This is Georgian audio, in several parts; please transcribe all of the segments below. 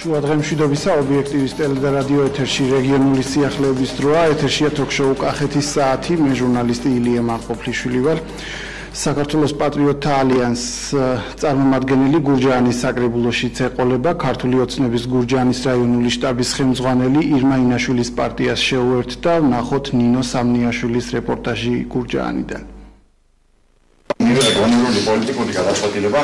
სუადღე მშვიდობისა ობიექტივის ტელე და რადიო ეთერში რეგიონული სიახლეების დროა ეთერშია თოქ-შოუ კახეთის საათი. მე ჟურნალისტი ილია მარყოფლიშვილი ვარ საქართველოს პატრიოტთა ალიანს წარმომადგენელი გურჯაანის საკრებულოში წეყოლება ქართული ოცნების გურჯაანის რაიონული შტაბის ხელმძღვანელი ირმა ინაშვილის პარტიას შეუერთდა ნახოთ ნინო სამნიაშვილის რეპორტაჟი გურჯაანიდან პოლიტიკური გადაწყვეტილება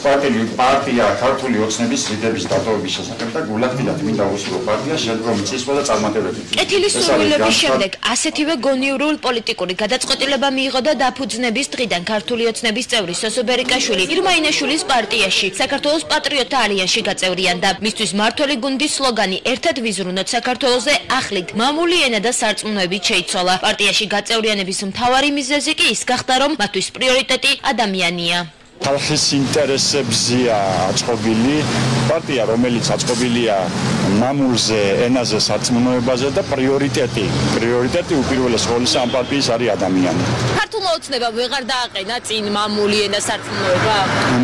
პარტიული პარტია ქართული ოცნების ლიდერების დატოვების შესახებ და გულახდილად მინდა უსურო პარტია შედგომ მიწისვა და წარმატებები. კეთილის სურვილების შემდეგ ასეთივე გონივრული პოლიტიკური გადაწყვეტილება მიიღო და დაფუძნების დღიდან ქართული ოცნების წევრი სოსო ბერიკაშვილი ირმაინაშვილის პარტიაში საქართველოს პატრიოტთა ალიანსში გაწევრიანდა. მისთვის მართული გუნდის სლოგანი ერთად ვიზრუნოთ საქართველოსზე ახლით მამული ენა და სარწმუნოებით შეიცვალა. პარტიაში გაწევრიანების მთავარი მიზეზი კი ის გახდა, რომ მათთვის პრიორიტეტი პრიორიტეტი ადამიანია. ხალხის ინტერესებზია აწყობილი პარტია, რომელიც აწყობილია მამულზე, ენაზე, სარწმუნოებაზე და პრიორიტეტი, პრიორიტეტი უპირველეს ყოვლისა ამ პარტიის არის ადამიანი. ქართულმა ოცნებამ ვეღარ დააყენა წინ მამული ენა სარწმუნოება?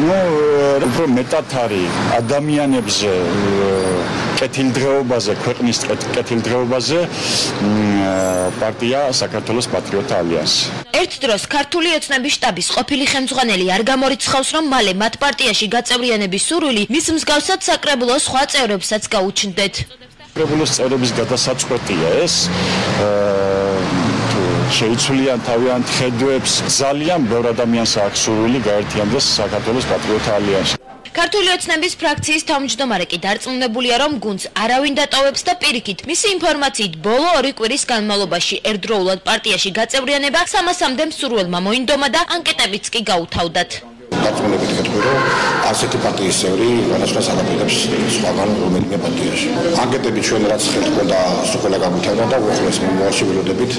ნუ, უფრო მეტად არის ადამიანებზე კეთილდღეობაზე, ქვეყნის კეთილდღეობაზე პარტია საქართველოს პატრიოტთა ალიანსი. ერთ დროს ქართული ოცნების შტაბის ყოფილი ხელმძღვანელი არ გამორიცხავს, რომ მალე მათ პარტიაში გაწევრიანების სურვილი მის მსგავსად საკრებულოს სხვა წევრებსაც გაუჩნდეთ. საკრებულოს წევრების გადასაწყვეტია ეს. შეიცვლიან თავიანთ ხედვებს ძალიან ბევრ ადამიანს აქვს სურვილი გაერთიანდეს საქართველოს პატრიოტთა ალიანსში. ქართული ოცნების ფრაქციის თავმჯდომარე კი დარწმუნებულია, რომ გუნდს არავინ დატოვებს და პირიქით, მისი ინფორმაციით, ბოლო ორი კვირის განმავლობაში ერთდროულად პარტიაში გაწევრიანება სამასამდე მსურველმა მოინდომა და ანკეტებიც კი გაუთავდათ. დაწუნებით ხედავ რომ ასეთი პარტიის წევრი განაცხადებს ანაპირებს სხვაგან რომელიმე პარტიაში. ანგეტები ჩვენ რაც ხელთქონდა სულ გამითავდა და უახლოეს მომავალში ველოდებით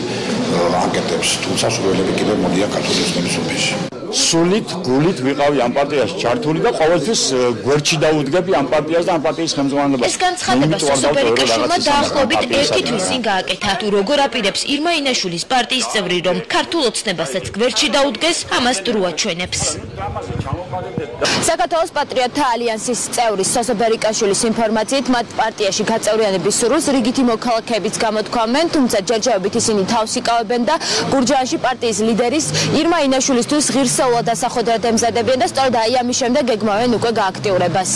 ანგეტებს თუმცა სულელები კიდევ მოდიან ქართული ოცნების ოფისში. სულით გულით ვიყავი ამ პარტიაში ჩართული და ყოველთვის გვერდში დაუდგები ამ პარტიას და ამ პარტიის ხელმძღვანელობას. ეს განცხადება სუპერიკაშვილმა დაახლოებით ერთი თვის წინ გააკეთა. თუ როგორ აპირებს ირმა ინაშვილის პარტიის წევრი რომ ქართულ ოცნებასაც გვერდში დაუდგეს, ამას დროა ჩვენებს. საქართველოს პატრიოტთა ალიანსის წევრი სოსო ბერიკაშვილის ინფორმაციით მათ პარტიაში გაწევრიანების სურვილს რიგითი მოქალაქეებიც გამოთქვამენ, თუმცა ჯერჯერობით ისინი თავს იკავებენ და გურჯაანში პარტიის ლიდერის ირმა ინაშვილისთვის ღირსეულად დასახოდრად ემზადებიან და სწორედ აი ამის შემდეგ ეგმავენ უკვე გააქტიურებას.